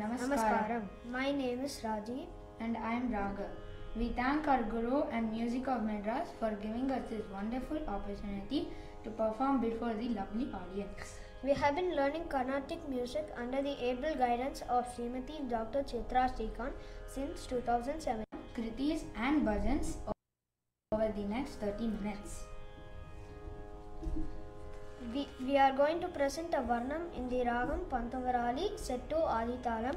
Namaskaram. My name is Rajiv. And I am Raga. We thank our Guru and Music of Madras for giving us this wonderful opportunity to perform before the lovely audience. We have been learning Carnatic music under the able guidance of Srimati Dr. Chitra Srikan since 2007. Kritis and bhajans over the next 30 minutes. We, we are going to present a Varnam in the Ragam Pantavarali set to Aditalam.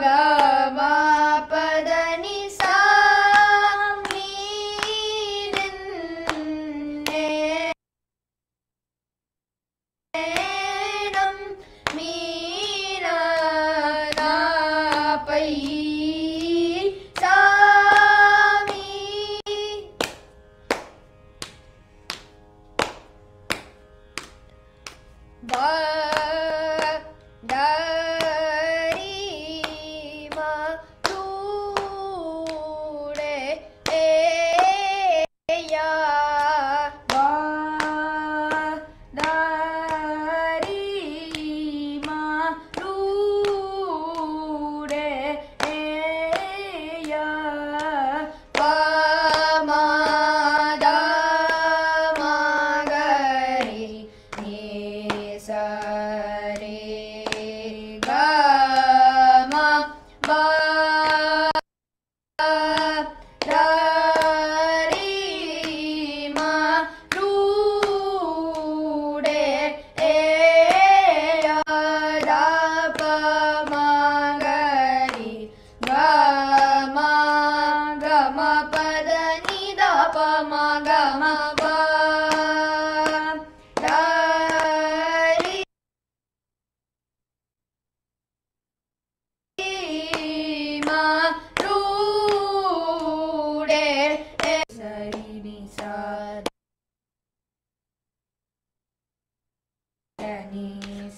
Gaga.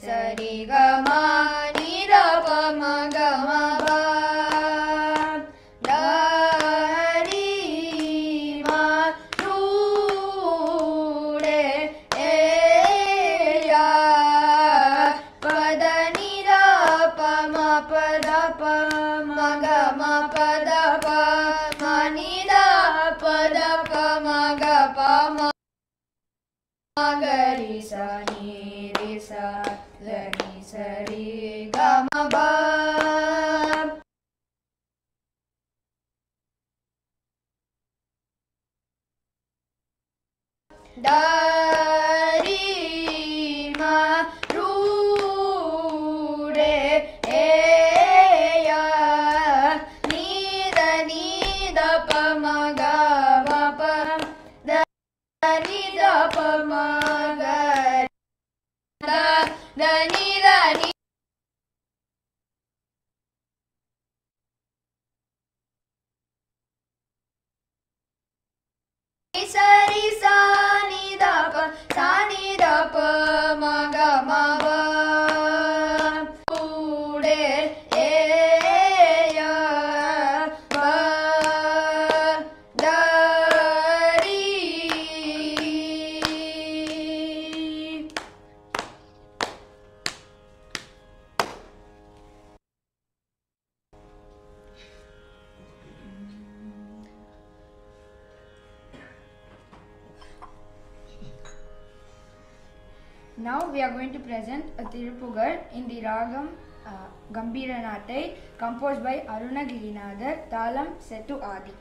ಸರಿ ಗಮಾ Now we are going to present a Tirupugar in the Ragam uh, Gambiranate composed by Aruna Girinadar, Talam Setu Adi.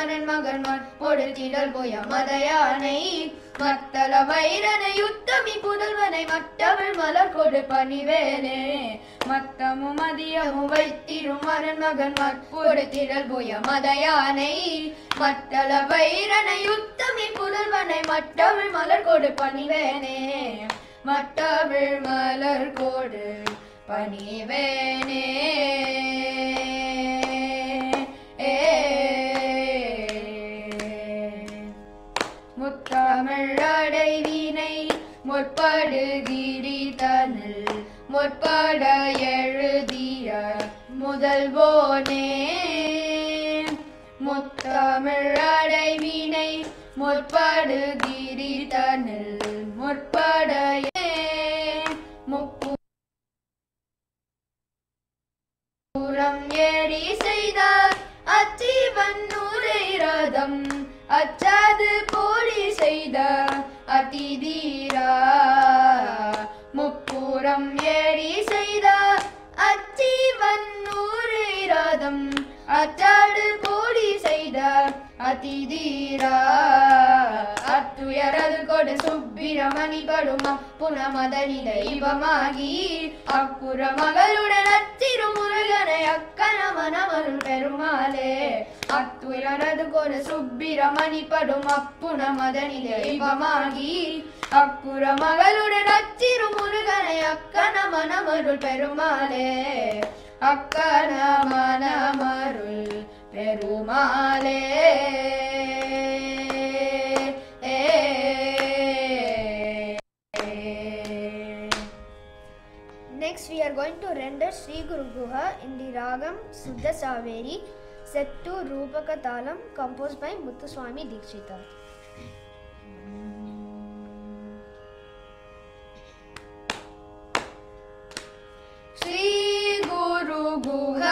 வைத்திடும் மகன்மான் மகன் பொடுத்திடல் போய மதையானை. மத்தள வைரனை யுத்தமி புதல்வனை மற்றவள் மலர் கொடு பணிவேலே. மத்தமும் மதியமும் வைத்திரும் மரன் மகன் பொடுத்திடல் போய மதையானை. மத்தள வைரனை யுத்தமி புதல்வனை மற்றவள் மலர் கொடு பணிவேனே. மற்றவள் மலர் கொடு பணிவேனே. முற்படுகிரி தனில் முற்பட எழுதிய முதல்வோனே அச்சாடு கோடி செய்தார் அதிதீரா அத்துயரது கொடு சுப்பிரமணி படுமா புனமதனித இவமாகி அக்குற மகளுடன் அத்திரு முருகனை அக்கனமனமருள் பெருமாளே. அத்துயரது கொடு சுப்பிரமணி படும் அப்புனமதனித இவமாகி அக்குற மகளுடன் அத்திரு முருகனை அக்கனமனமருள் பெருமாளே. அக்கணமனமருள் பெருமாளே Next, we are going to render Sri Guru Guha in the Ragam Suddha Saveri, set to Rupaka Talam, composed by Muthuswami Dikshita. Shri गुरु गुहतारया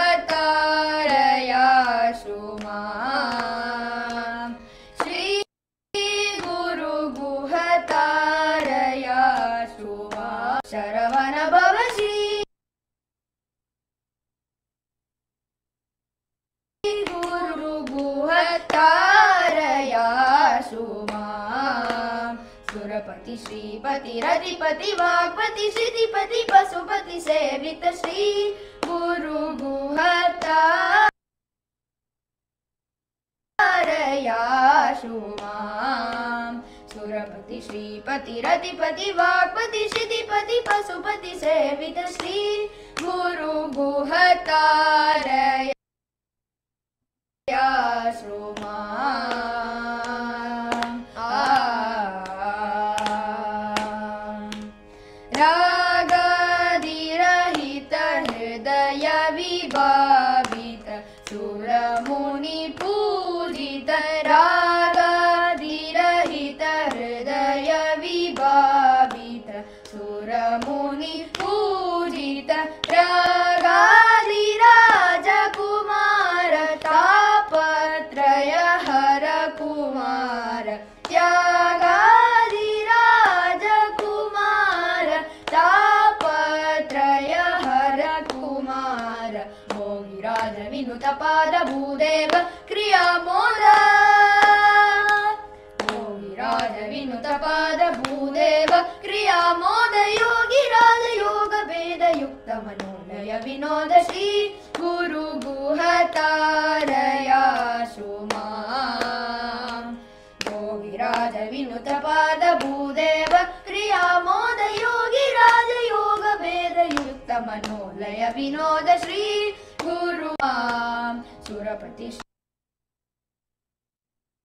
श्री गुरुमा सुरपति श्री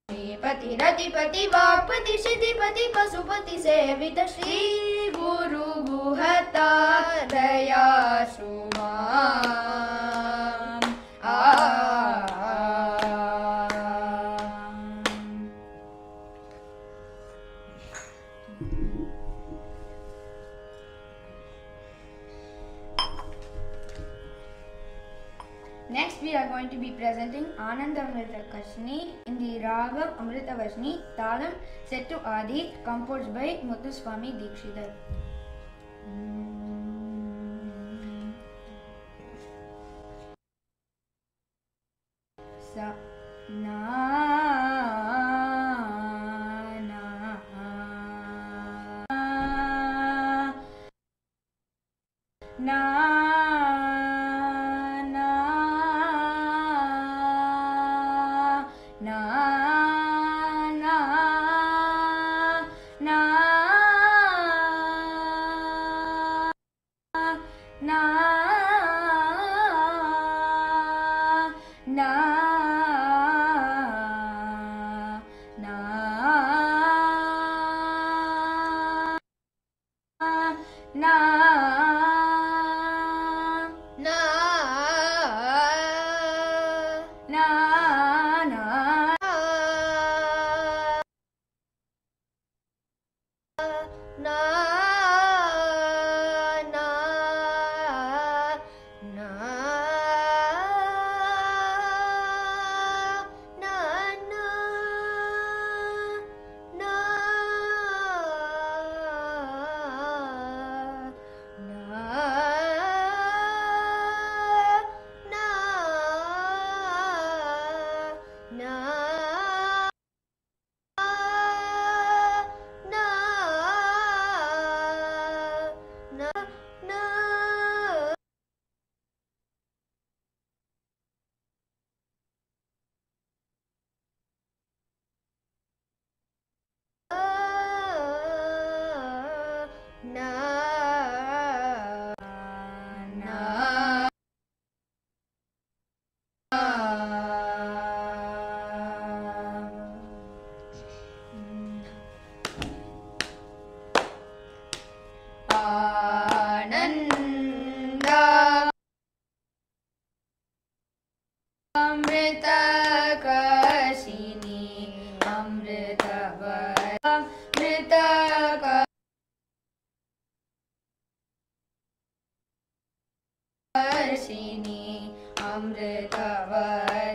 श्रीपति रतिपति वापति शिधिपति पशुपति सेवित श्री गुरु गुहता दया सुमा आ we are going to be presenting Anandamritakashni in the Ragam Amritavashni Talam set to Adi composed by Muthuswami Dikshidhar. nada.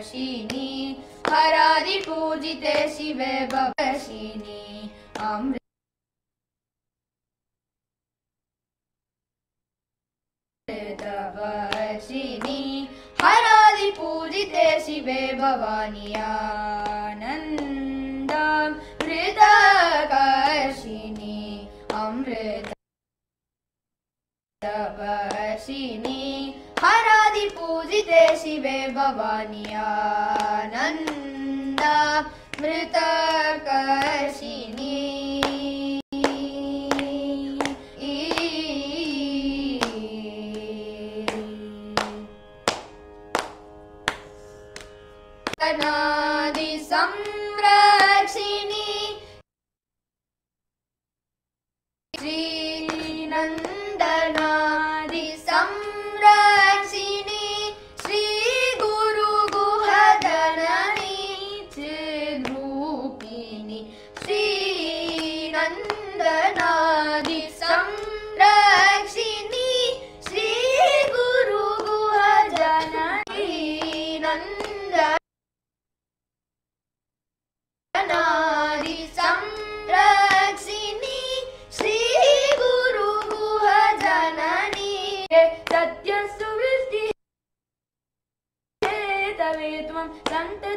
शिनी हरादि पूजिते शिवे भवशिनी अमृत तपशिनी हरादि पूजिते शिवे भवानी आनन्दामृतकर्षिणी अमृत तपशिनी आनन्दा मृतकर्षिणि अनादि संरक्षिणि श्रीनन्दनादि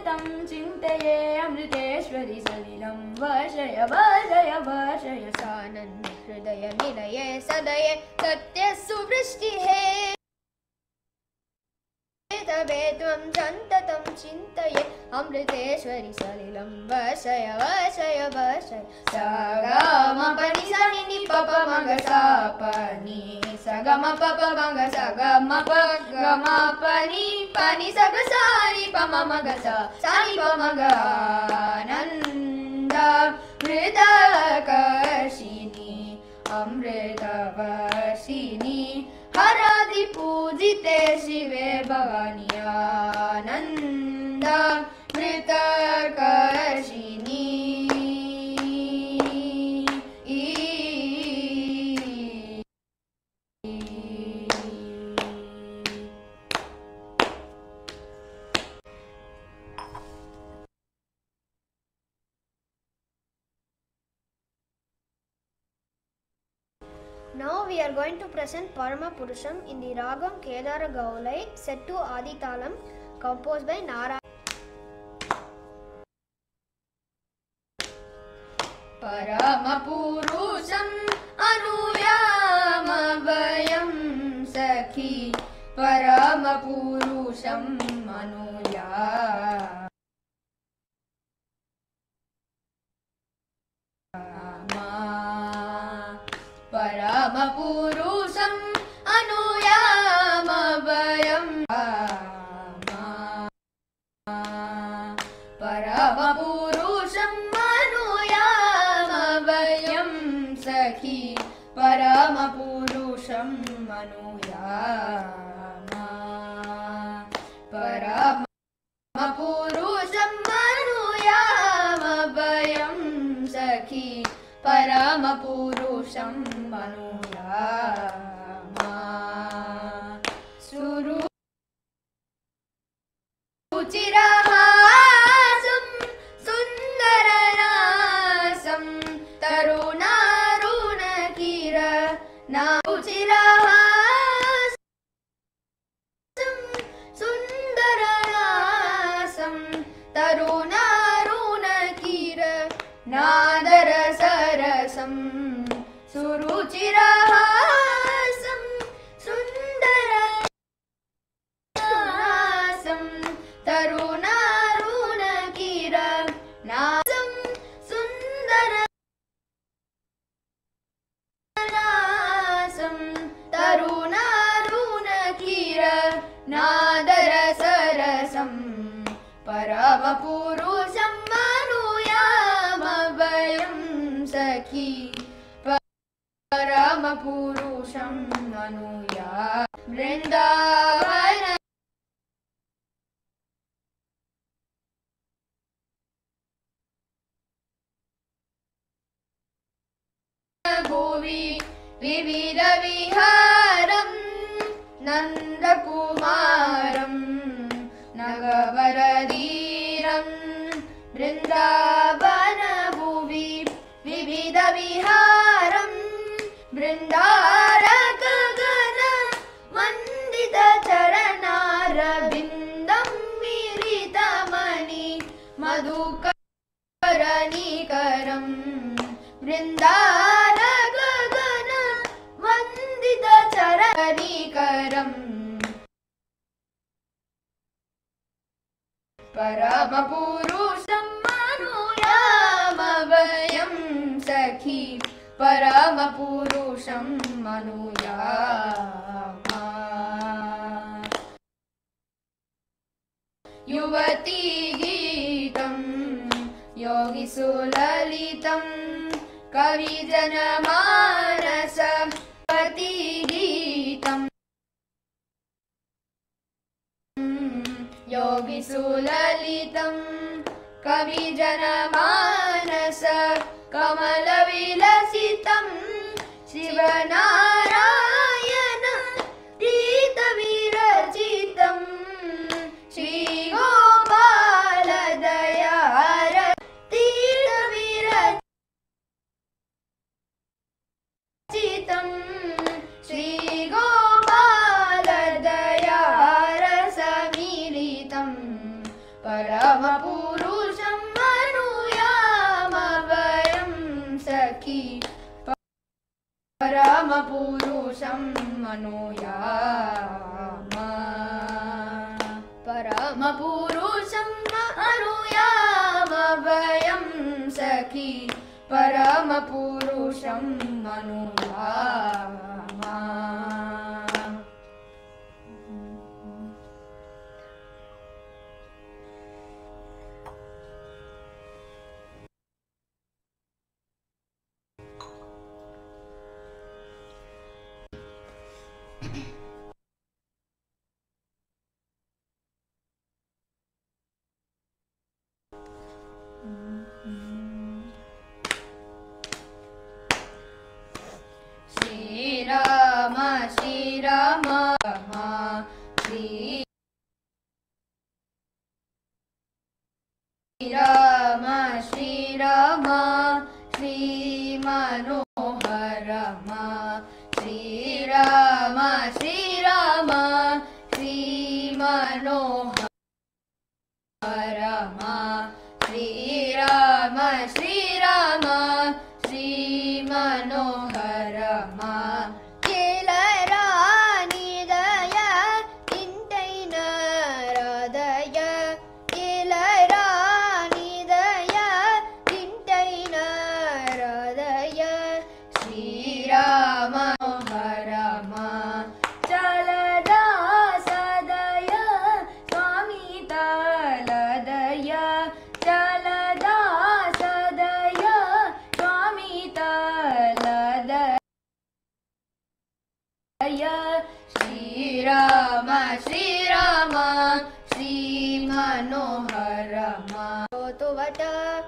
सन्ततं चिन्तये अमृतेश्वरि सलिलं वर्षय वर्षय वर्षय सानन्द हृदय निलये सदये सत्यसुवृष्टिः तवे सन्ततं चिन्तये अमृतेश्वरि सलिलं वर्षय वर्षय वर्षय स ग म प नि स नि नि प प म ग स प नि स ग म प प म ग स ग म प ग म प नि प नि स ग स नि प म म ग स स नि प म ग आनन्द मृतकर्षिणि अमृतवर्षिणि हरादिपूजिते शिवे भवानी आनन्द Now we are going to present Parama Purusham in the Ragam Kedara Gaulai set to Aditalam composed by Nara. परमपुरुषम् अनुयामवयं सखी परमपुरुषम् सखी परमपुरुषम् अनुयामा परमपुरुषम् अनुयामवयं सखी। परमपुरुषम् अनुयामा सुरु सुन्दरनासं तरुणारुणकिर नादरसरसं सुरुचिरहासं बृन्दारगगन वन्दितचरण कनिकरम् परमपुरुषं मनुयाम वयं सखी परमपुरुषं मनुयाम। युवती गीतं योगिसुललितं कविजनमानस पतिगीतम् योगिसुललितं कविजनमानस कमलविलसितं शिवनारायण मनुयाम परमपुरुषं मनुयाम वयं सखी। परमपुरुषं मनुयाम श्रीराम श्रीमनोहर 的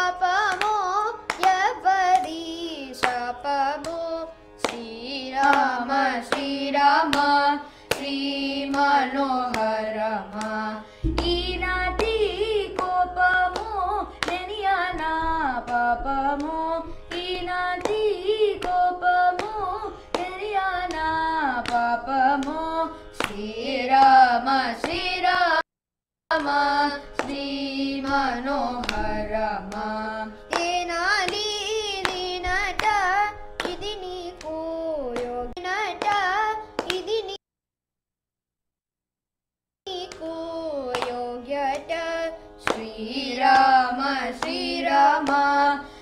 शपमो वदीश शपमो। श्रीराम श्रीराम श्रीमनो శ్రీమనోహరమా ఏనాలి నట ఇది నీకు నట శ్రీరామ శ్రీరామ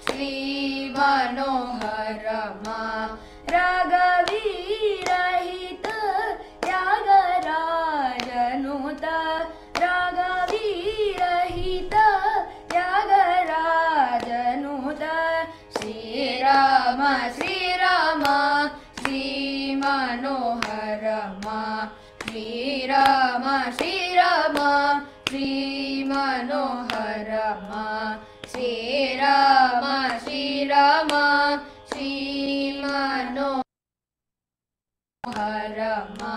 శ్రీ रमाीमनो भ रमा